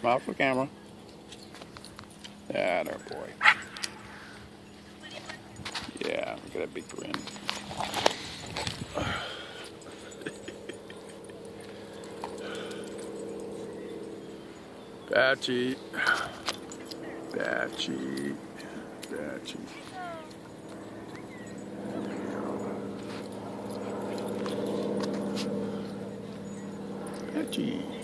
Smile for camera. Yeah, there, boy. Yeah, look at that big grin. Batchy. Batchy. Batchy. Batchy.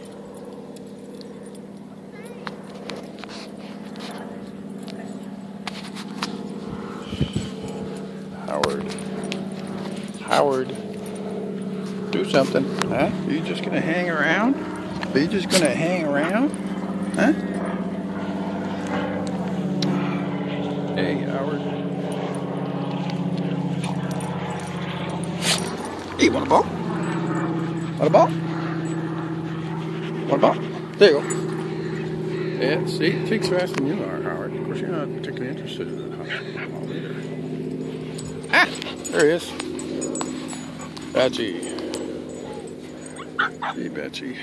Howard. Do something, huh? Are you just gonna hang around? Are you just gonna hang around? Huh? Hey, Howard. Hey, want a ball? Want a ball? Want a ball? There you go. Yeah, see, it takes faster than you are, Howard. Of course, you're not particularly interested in either. Ah, there he is. Batchy. Hey, Batchy.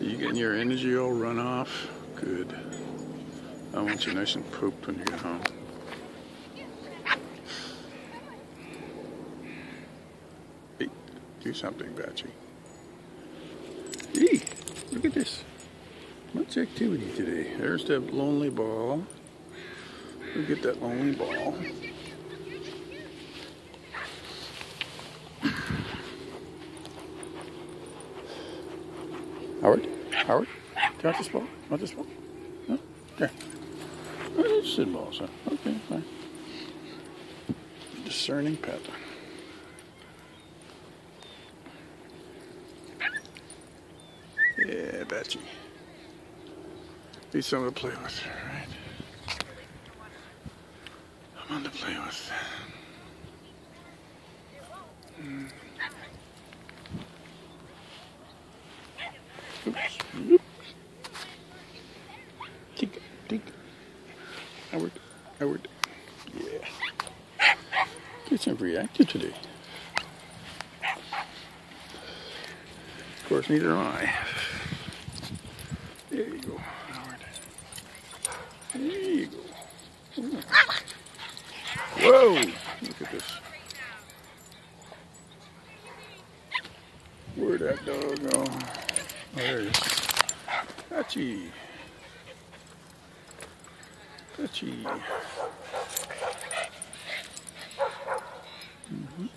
You getting your energy all run off? Good. I want you nice and pooped when you get home. Hey, do something, Batchy. Hey, look at this. Much activity today. There's that lonely ball. Look at that lonely ball. Howard? Howard? Do you want this ball? Want this ball? No? Here. Oh, it's good balls, huh? Okay, fine. Discerning pet. Yeah, Batchy. Need someone to play with, right? I'm on to play with. Mm. Howard, Howard. Yeah. It's not very active today. Of course, neither am I. There you go, Howard. There you go. Whoa! Look at this. Where'd that dog go? Oh, there he is. Touchy. Mm -hmm.